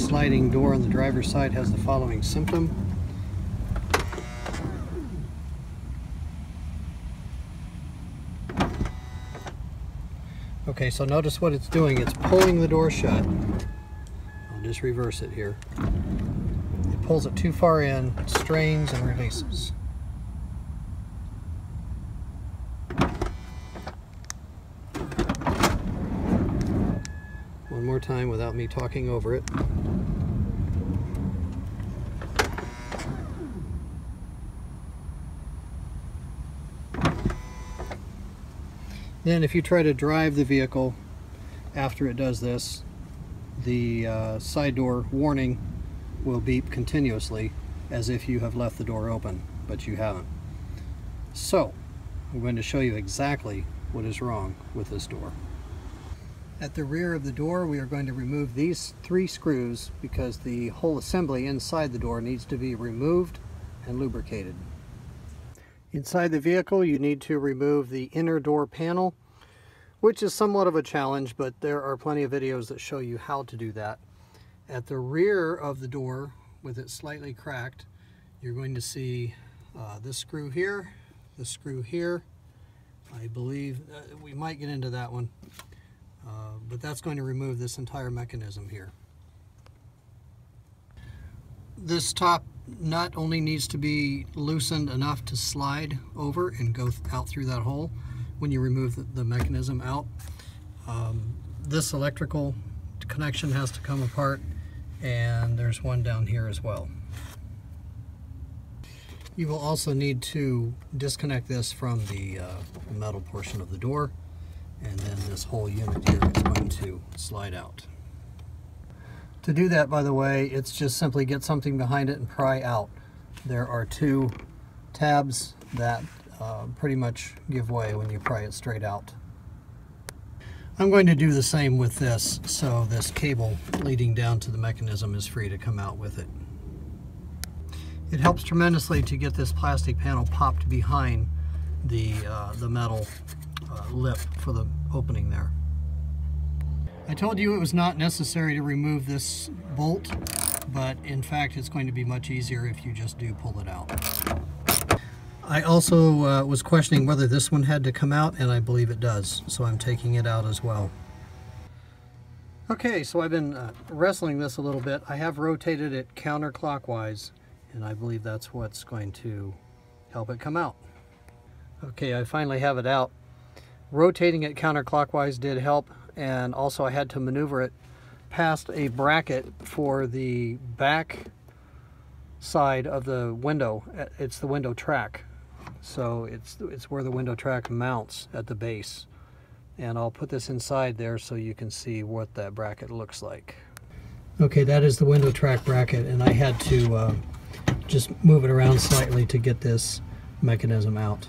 sliding door on the driver's side has the following symptom. Okay, so notice what it's doing. It's pulling the door shut. I'll just reverse it here. It pulls it too far in, strains and releases. One more time without me talking over it. Then if you try to drive the vehicle after it does this, the uh, side door warning will beep continuously as if you have left the door open, but you haven't. So, I'm going to show you exactly what is wrong with this door. At the rear of the door, we are going to remove these three screws because the whole assembly inside the door needs to be removed and lubricated. Inside the vehicle you need to remove the inner door panel which is somewhat of a challenge but there are plenty of videos that show you how to do that. At the rear of the door with it slightly cracked you're going to see uh, this screw here, this screw here. I believe uh, we might get into that one uh, but that's going to remove this entire mechanism here. This top nut only needs to be loosened enough to slide over and go out through that hole when you remove the, the mechanism out. Um, this electrical connection has to come apart and there's one down here as well. You will also need to disconnect this from the uh, metal portion of the door and then this whole unit here is going to slide out. To do that, by the way, it's just simply get something behind it and pry out. There are two tabs that uh, pretty much give way when you pry it straight out. I'm going to do the same with this, so this cable leading down to the mechanism is free to come out with it. It helps tremendously to get this plastic panel popped behind the, uh, the metal lip for the opening there. I told you it was not necessary to remove this bolt, but in fact it's going to be much easier if you just do pull it out. I also uh, was questioning whether this one had to come out, and I believe it does, so I'm taking it out as well. Okay, so I've been uh, wrestling this a little bit. I have rotated it counterclockwise, and I believe that's what's going to help it come out. Okay, I finally have it out. Rotating it counterclockwise did help and also I had to maneuver it past a bracket for the back side of the window. It's the window track. So it's, it's where the window track mounts at the base. And I'll put this inside there so you can see what that bracket looks like. Okay, that is the window track bracket and I had to uh, just move it around slightly to get this mechanism out.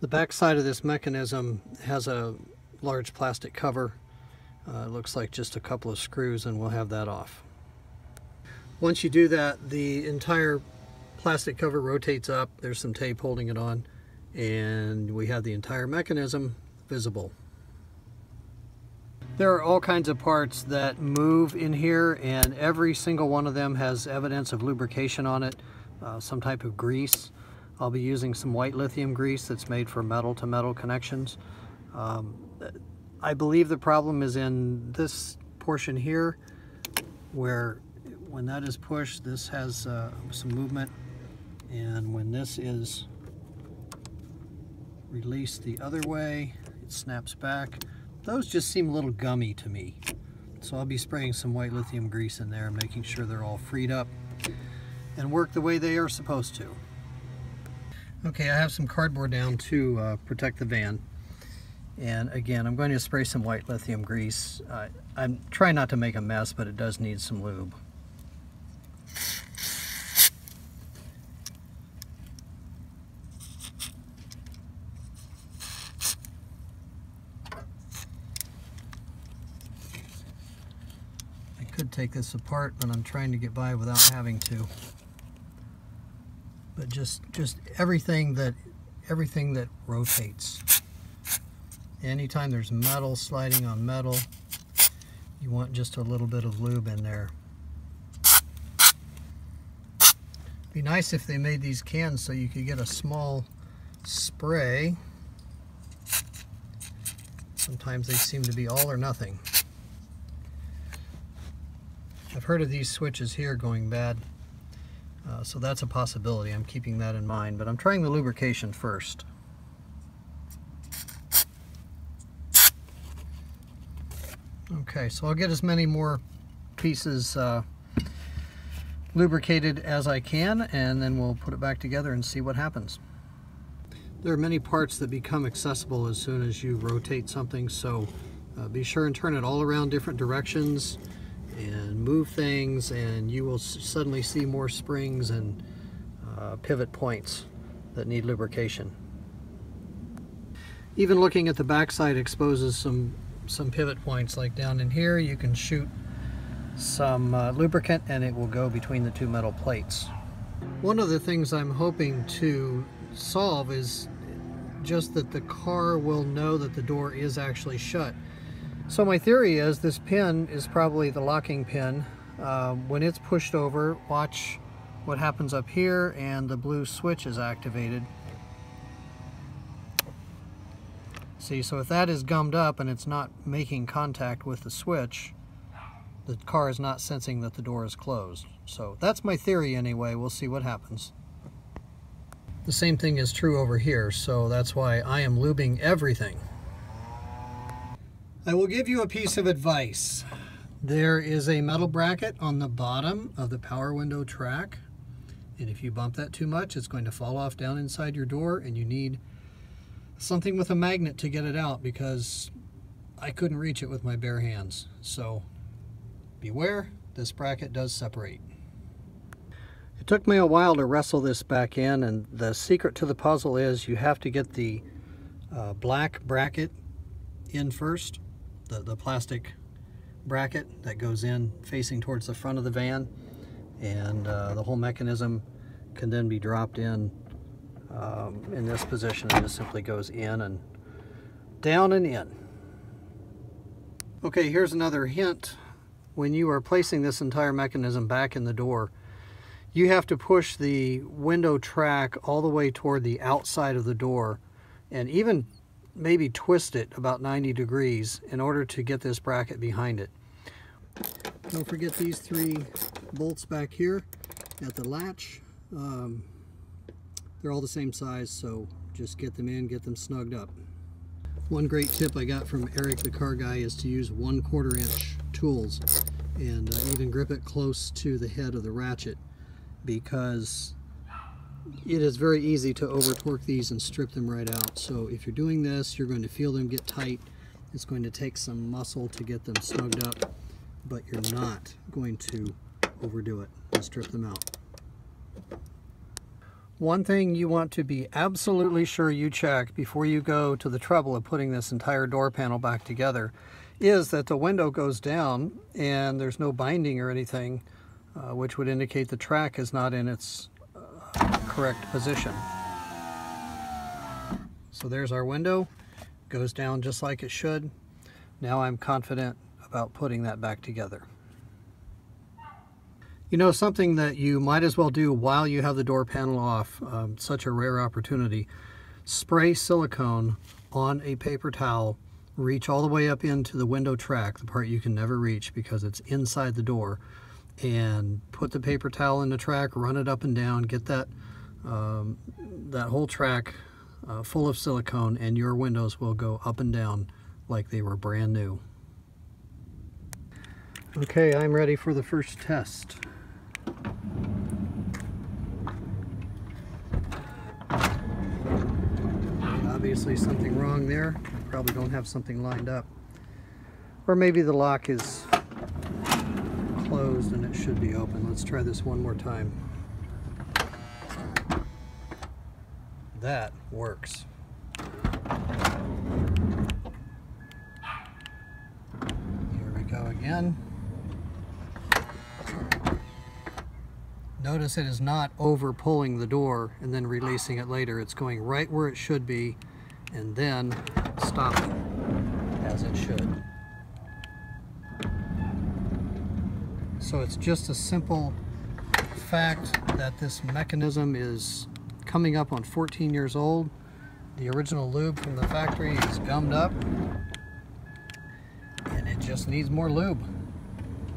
The back side of this mechanism has a large plastic cover. Uh, it looks like just a couple of screws and we'll have that off. Once you do that, the entire plastic cover rotates up. There's some tape holding it on and we have the entire mechanism visible. There are all kinds of parts that move in here and every single one of them has evidence of lubrication on it, uh, some type of grease. I'll be using some white lithium grease that's made for metal to metal connections. Um, I believe the problem is in this portion here where when that is pushed this has uh, some movement and when this is released the other way it snaps back. Those just seem a little gummy to me. So I'll be spraying some white lithium grease in there and making sure they're all freed up and work the way they are supposed to. Okay, I have some cardboard down to uh, protect the van. And again, I'm going to spray some white lithium grease. Uh, I'm trying not to make a mess, but it does need some lube. I could take this apart, but I'm trying to get by without having to but just just everything that everything that rotates anytime there's metal sliding on metal you want just a little bit of lube in there. Be nice if they made these cans so you could get a small spray. Sometimes they seem to be all or nothing. I've heard of these switches here going bad, uh, so that's a possibility. I'm keeping that in mind, but I'm trying the lubrication first. Okay, so I'll get as many more pieces uh, lubricated as I can and then we'll put it back together and see what happens. There are many parts that become accessible as soon as you rotate something so uh, be sure and turn it all around different directions and move things and you will suddenly see more springs and uh, pivot points that need lubrication. Even looking at the backside exposes some some pivot points like down in here you can shoot some uh, lubricant and it will go between the two metal plates. One of the things I'm hoping to solve is just that the car will know that the door is actually shut. So my theory is this pin is probably the locking pin. Um, when it's pushed over, watch what happens up here and the blue switch is activated. See, so if that is gummed up and it's not making contact with the switch, the car is not sensing that the door is closed. So that's my theory anyway. We'll see what happens. The same thing is true over here, so that's why I am lubing everything. I will give you a piece of advice. There is a metal bracket on the bottom of the power window track. And if you bump that too much, it's going to fall off down inside your door and you need something with a magnet to get it out because I couldn't reach it with my bare hands. So beware, this bracket does separate. It took me a while to wrestle this back in and the secret to the puzzle is you have to get the uh, black bracket in first, the, the plastic bracket that goes in facing towards the front of the van. And uh, the whole mechanism can then be dropped in um, in this position and just simply goes in and down and in. Okay, here's another hint. When you are placing this entire mechanism back in the door, you have to push the window track all the way toward the outside of the door. And even maybe twist it about 90 degrees in order to get this bracket behind it. Don't forget these three bolts back here at the latch. Um, they're all the same size, so just get them in, get them snugged up. One great tip I got from Eric the car guy is to use one quarter inch tools and uh, even grip it close to the head of the ratchet because it is very easy to over torque these and strip them right out. So if you're doing this, you're going to feel them get tight. It's going to take some muscle to get them snugged up, but you're not going to overdo it and strip them out. One thing you want to be absolutely sure you check before you go to the trouble of putting this entire door panel back together is that the window goes down and there's no binding or anything, uh, which would indicate the track is not in its correct position. So there's our window, goes down just like it should. Now I'm confident about putting that back together. You know, something that you might as well do while you have the door panel off, um, such a rare opportunity, spray silicone on a paper towel reach all the way up into the window track, the part you can never reach because it's inside the door, and put the paper towel in the track, run it up and down, get that, um, that whole track uh, full of silicone, and your windows will go up and down like they were brand new. Okay, I'm ready for the first test. Obviously something wrong there probably don't have something lined up. Or maybe the lock is closed and it should be open. Let's try this one more time. That works. Here we go again. Notice it is not over pulling the door and then releasing it later. It's going right where it should be and then stopping as it should. So it's just a simple fact that this mechanism is coming up on 14 years old. The original lube from the factory is gummed up and it just needs more lube.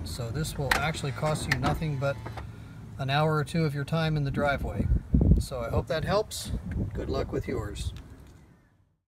So this will actually cost you nothing but an hour or two of your time in the driveway. So I hope that helps. Good luck with yours.